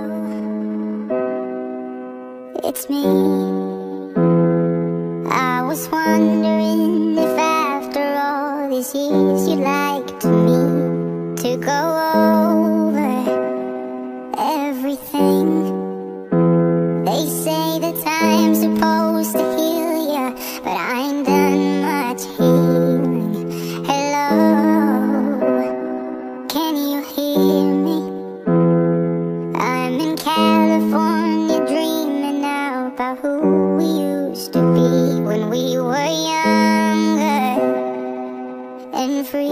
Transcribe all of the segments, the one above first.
It's me. I was wondering if after all these years you'd like to me to go over everything. About who we used to be when we were younger and free.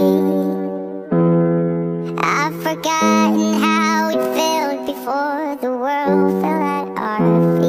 I've forgotten how it felt before the world fell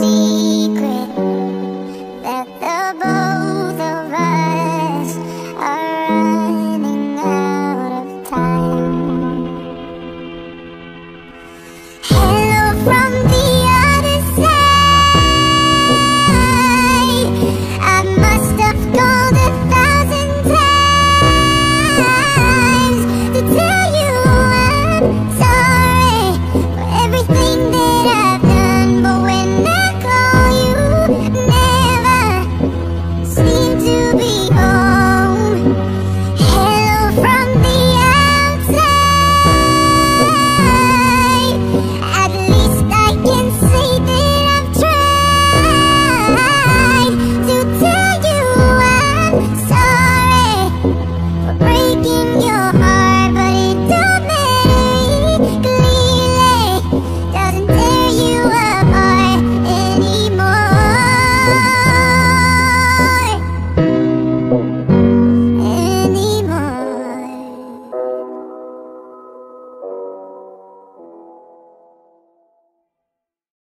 see.